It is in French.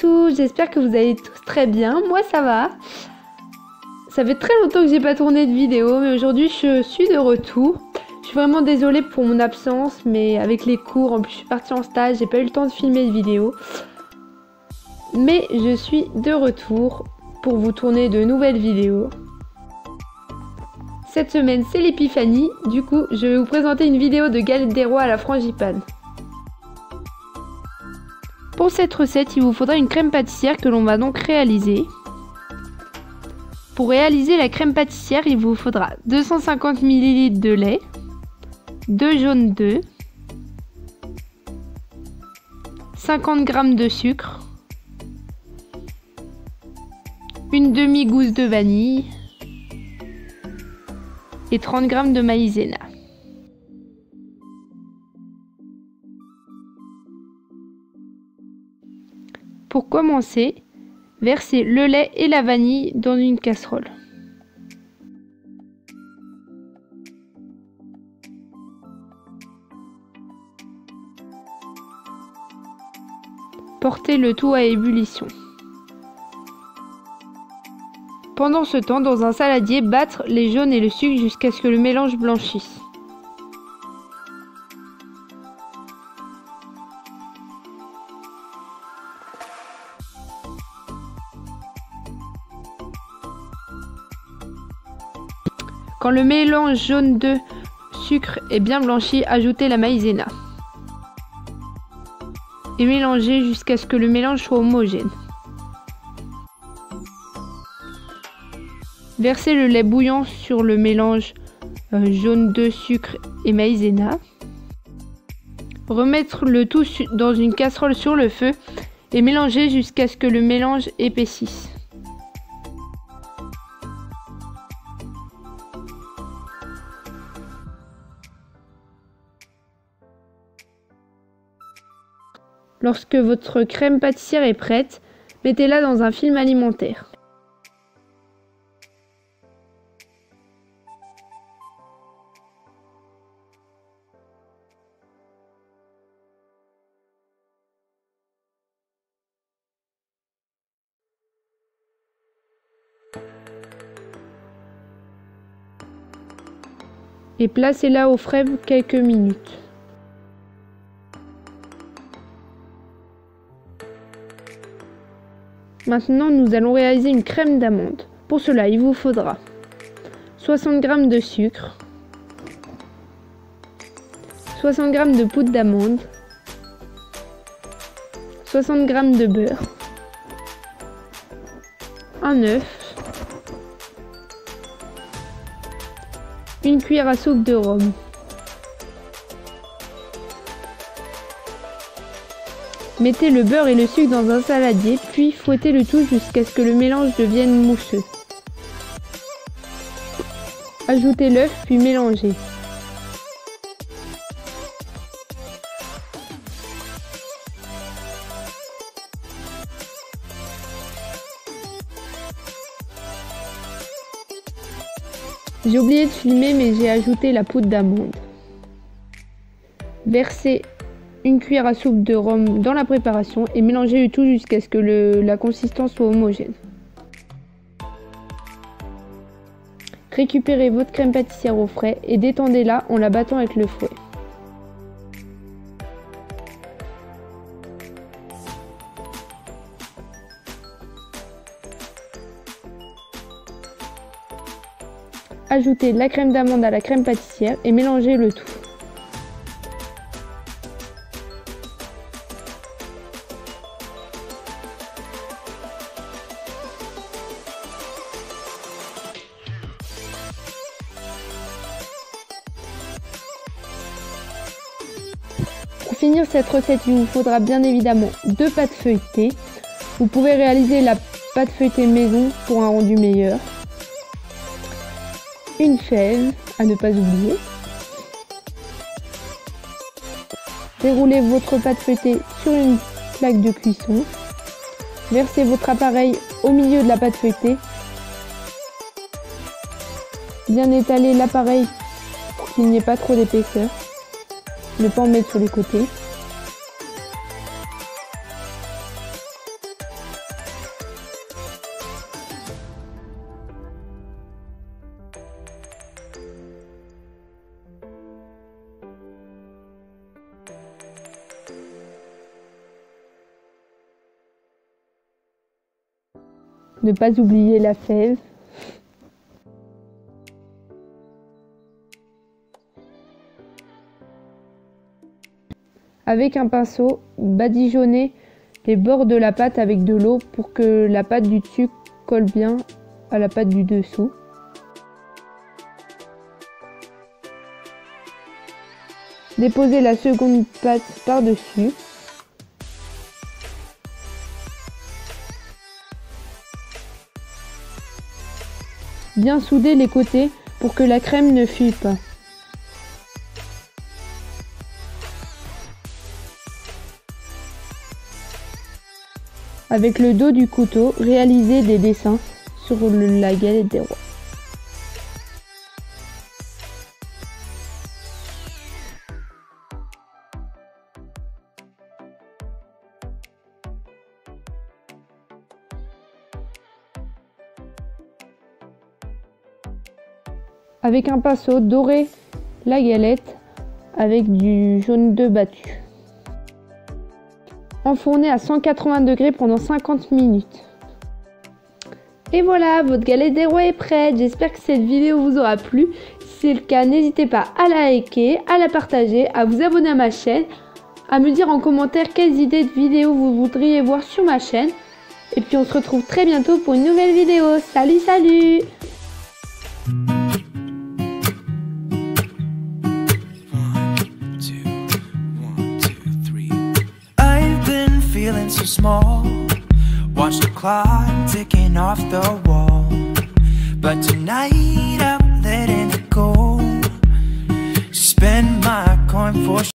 tous, j'espère que vous allez tous très bien. Moi ça va. Ça fait très longtemps que j'ai pas tourné de vidéo, mais aujourd'hui je suis de retour. Je suis vraiment désolée pour mon absence, mais avec les cours, en plus je suis partie en stage, j'ai pas eu le temps de filmer de vidéo. Mais je suis de retour pour vous tourner de nouvelles vidéos. Cette semaine c'est l'épiphanie, du coup je vais vous présenter une vidéo de galette des rois à la frangipane. Pour cette recette, il vous faudra une crème pâtissière que l'on va donc réaliser. Pour réaliser la crème pâtissière, il vous faudra 250 ml de lait, 2 jaunes d'œufs, 50 g de sucre, une demi-gousse de vanille et 30 g de maïzena. Pour commencer, versez le lait et la vanille dans une casserole. Portez le tout à ébullition. Pendant ce temps, dans un saladier, battre les jaunes et le sucre jusqu'à ce que le mélange blanchisse. Quand le mélange jaune de sucre est bien blanchi, ajoutez la maïzena. Et mélangez jusqu'à ce que le mélange soit homogène. Versez le lait bouillant sur le mélange euh, jaune de sucre et maïzena. Remettre le tout dans une casserole sur le feu et mélanger jusqu'à ce que le mélange épaississe. Lorsque votre crème pâtissière est prête, mettez-la dans un film alimentaire. Et placez-la au frais quelques minutes. Maintenant, nous allons réaliser une crème d'amande. Pour cela, il vous faudra 60 g de sucre, 60 g de poudre d'amande, 60 g de beurre, un œuf, une cuillère à soupe de rhum. Mettez le beurre et le sucre dans un saladier, puis fouettez le tout jusqu'à ce que le mélange devienne mousseux. Ajoutez l'œuf, puis mélangez. J'ai oublié de filmer mais j'ai ajouté la poudre d'amande. Versez une cuillère à soupe de rhum dans la préparation et mélangez le tout jusqu'à ce que la consistance soit homogène. Récupérez votre crème pâtissière au frais et détendez-la en la battant avec le fouet. Ajoutez la crème d'amande à la crème pâtissière et mélangez le tout. Finir cette recette, il vous faudra bien évidemment deux pâtes feuilletées. Vous pouvez réaliser la pâte feuilletée maison pour un rendu meilleur. Une fève à ne pas oublier. Déroulez votre pâte feuilletée sur une plaque de cuisson. Versez votre appareil au milieu de la pâte feuilletée. Bien étaler l'appareil pour qu'il n'y ait pas trop d'épaisseur ne pas en mettre sur les côtés. Ne pas oublier la fève Avec un pinceau, badigeonnez les bords de la pâte avec de l'eau pour que la pâte du dessus colle bien à la pâte du dessous. Déposez la seconde pâte par-dessus. Bien souder les côtés pour que la crème ne fuit pas. Avec le dos du couteau, réalisez des dessins sur la galette des rois. Avec un pinceau, doré la galette avec du jaune d'œuf battu. Enfournez à 180 degrés pendant 50 minutes. Et voilà, votre galette des rois est prête. J'espère que cette vidéo vous aura plu. Si c'est le cas, n'hésitez pas à la liker, à la partager, à vous abonner à ma chaîne, à me dire en commentaire quelles idées de vidéos vous voudriez voir sur ma chaîne. Et puis on se retrouve très bientôt pour une nouvelle vidéo. Salut, salut feeling so small. Watch the clock ticking off the wall. But tonight I'm letting it go. Spend my coin for